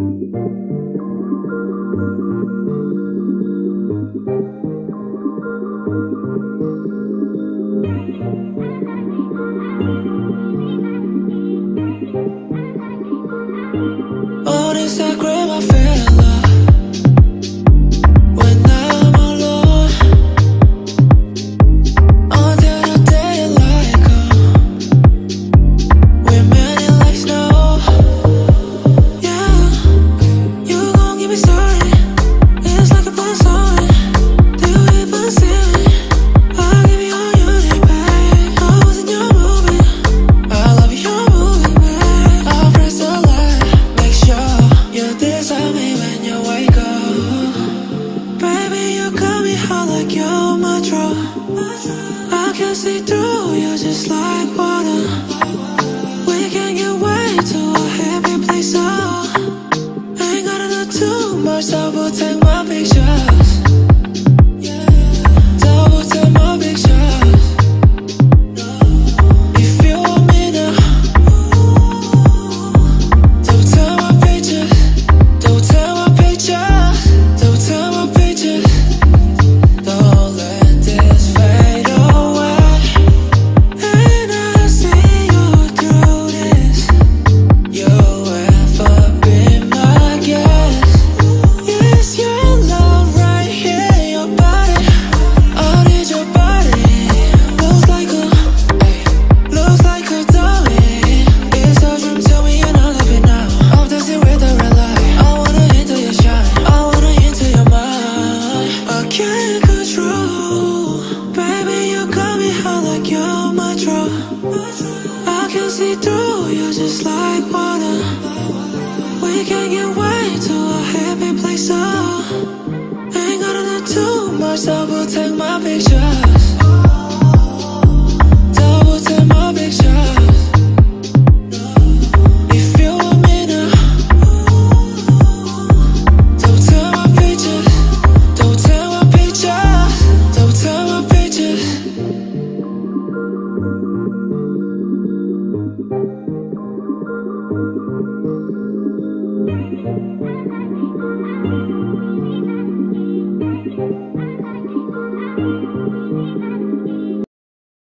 All Instagram I can see through you just like water. We can get happy place, oh. Ain't gotta do too much, so we'll take my pictures can't control. Baby, you got me like you're my drug. I can see through you just like water. We can get way to a happy place, oh. Ain't gonna do too much, I will take my picture. Thank you.